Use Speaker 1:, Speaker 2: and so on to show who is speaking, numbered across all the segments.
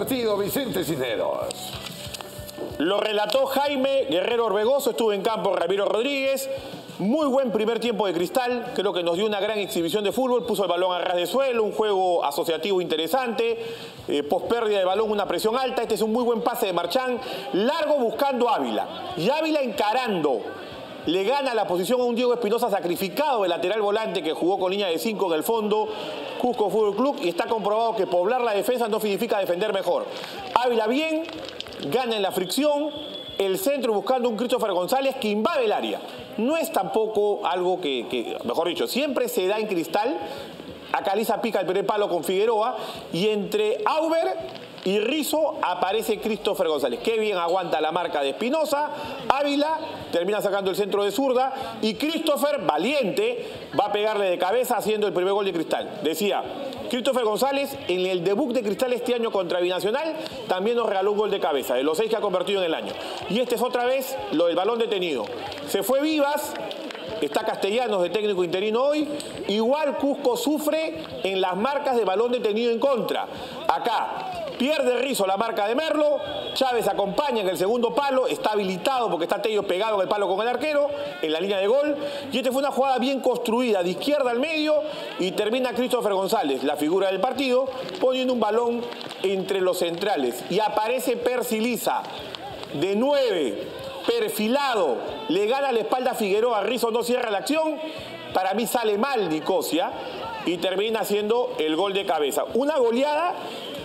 Speaker 1: partido, Vicente Cineros.
Speaker 2: Lo relató Jaime Guerrero Orbegoso, estuvo en campo Ramiro Rodríguez. Muy buen primer tiempo de Cristal, creo que nos dio una gran exhibición de fútbol, puso el balón a ras de suelo, un juego asociativo interesante, eh, de balón, una presión alta, este es un muy buen pase de Marchán, largo buscando Ávila, y Ávila encarando, le gana la posición a un Diego Espinosa sacrificado, el lateral volante que jugó con línea de 5 en el fondo, Cusco Fútbol Club, y está comprobado que poblar la defensa no significa defender mejor. Ávila bien, gana en la fricción, el centro buscando un Christopher González que invade el área. No es tampoco algo que, mejor dicho, siempre se da en cristal. Acá Lisa pica el primer palo con Figueroa y entre Auber y Rizo aparece Christopher González. Qué bien aguanta la marca de Espinosa. Ávila termina sacando el centro de zurda y Christopher, valiente, va a pegarle de cabeza haciendo el primer gol de Cristal. Decía, Christopher González en el debut de Cristal este año contra Binacional también nos regaló un gol de cabeza, de los seis que ha convertido en el año. Y este es otra vez lo del balón detenido. Se fue Vivas, está Castellanos de técnico interino hoy. Igual Cusco sufre en las marcas de balón detenido en contra. Acá Pierde Rizo la marca de Merlo. Chávez acompaña en el segundo palo. Está habilitado porque está Tello pegado en el palo con el arquero en la línea de gol. Y esta fue una jugada bien construida de izquierda al medio y termina Christopher González, la figura del partido, poniendo un balón entre los centrales. Y aparece Persiliza de nueve, perfilado. Le gana la espalda a Figueroa. Rizo no cierra la acción. Para mí sale mal Nicosia y termina haciendo el gol de cabeza. Una goleada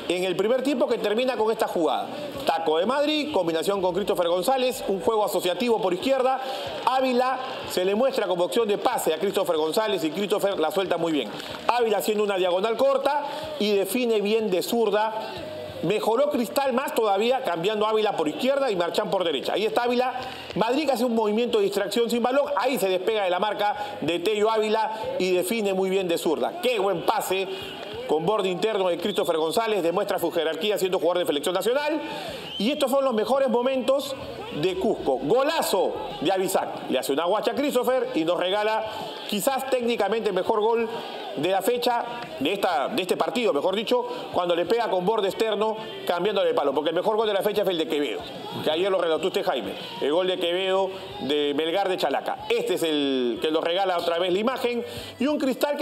Speaker 2: en el primer tiempo que termina con esta jugada. Taco de Madrid, combinación con Christopher González, un juego asociativo por izquierda. Ávila se le muestra como opción de pase a Christopher González y Christopher la suelta muy bien. Ávila haciendo una diagonal corta y define bien de zurda Mejoró Cristal más todavía cambiando Ávila por izquierda y Marchán por derecha. Ahí está Ávila. Madrid hace un movimiento de distracción sin balón. Ahí se despega de la marca de Tello Ávila y define muy bien de zurda. Qué buen pase con borde interno de Christopher González, demuestra su jerarquía siendo jugador de selección nacional. Y estos son los mejores momentos de Cusco. Golazo de Avisac. Le hace una guacha a Christopher y nos regala quizás técnicamente el mejor gol de la fecha, de, esta, de este partido, mejor dicho, cuando le pega con borde externo cambiándole el palo. Porque el mejor gol de la fecha fue el de Quevedo, que ayer lo relató usted, Jaime. El gol de Quevedo de Melgar de Chalaca. Este es el que lo regala otra vez la imagen. Y un cristal que